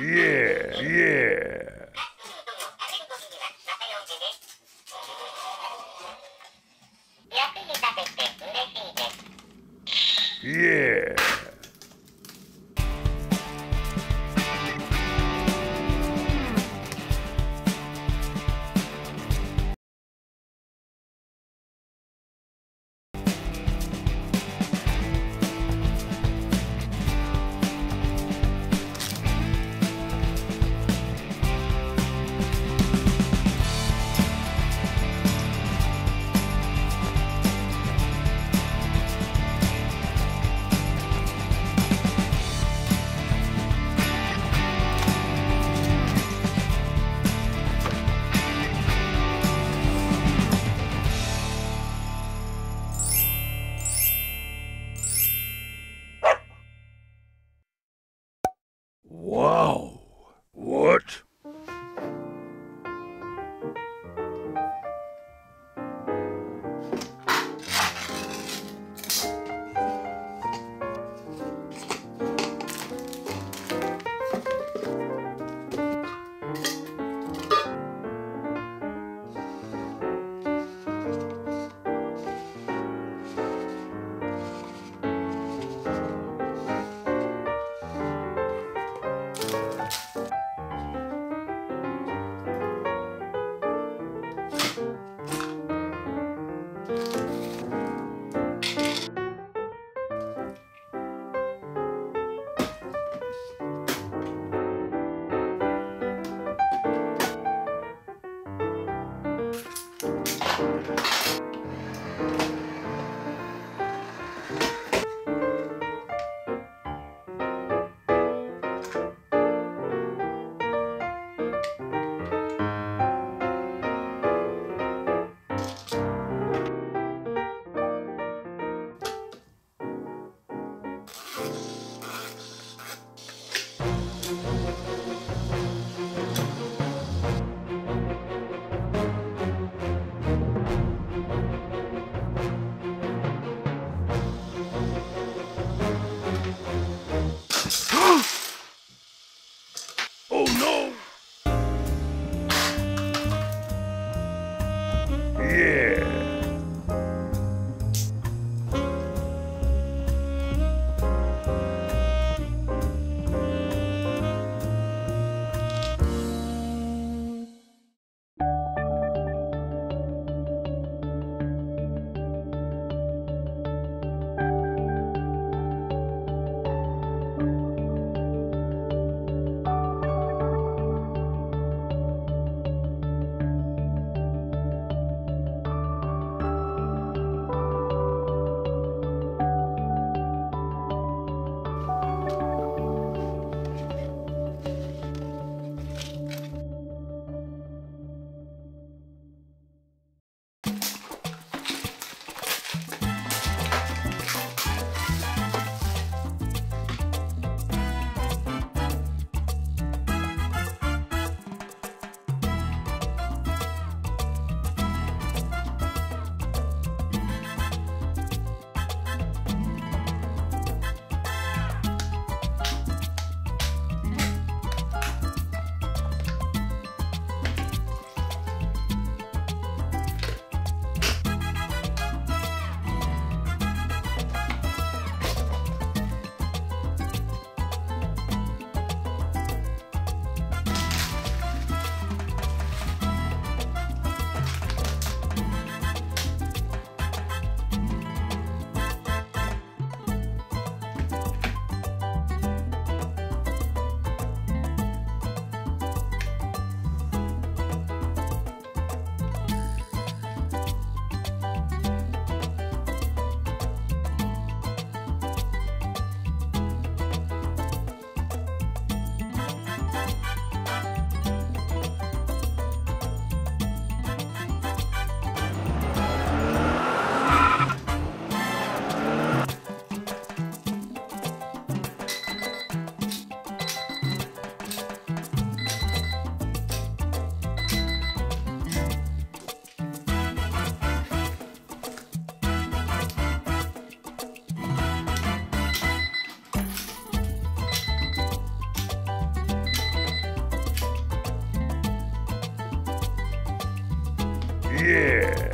Yeah, yeah. Yeah.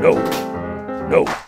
No. No.